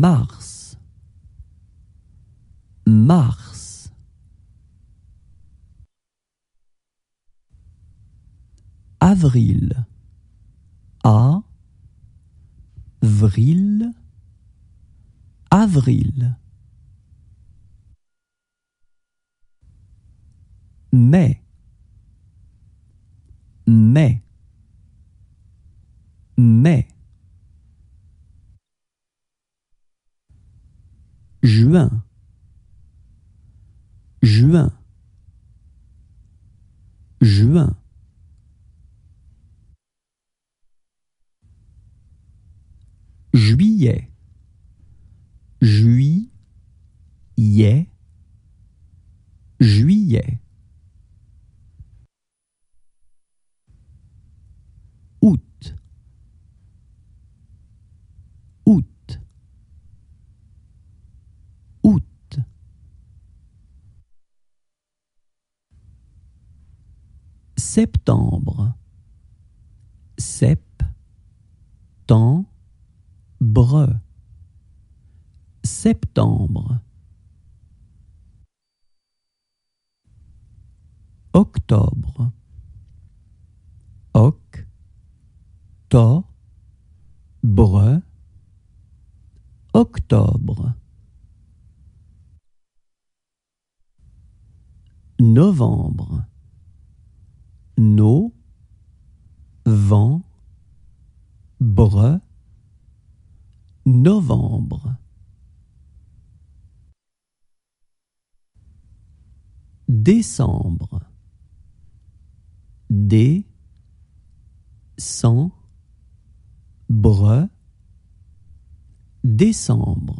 Mars, Mars. Avril, A, Vril, Avril. Mai, Mai, Mai. Juin, Juin, Juin. Juillet, Juillet, Juillet. Septembre, Sep, temps, bre. Septembre. Octobre. Oc, to, bre. Octobre. Novembre. No, vent, bre. Novembre. Décembre. Dé, cent, bre, décembre.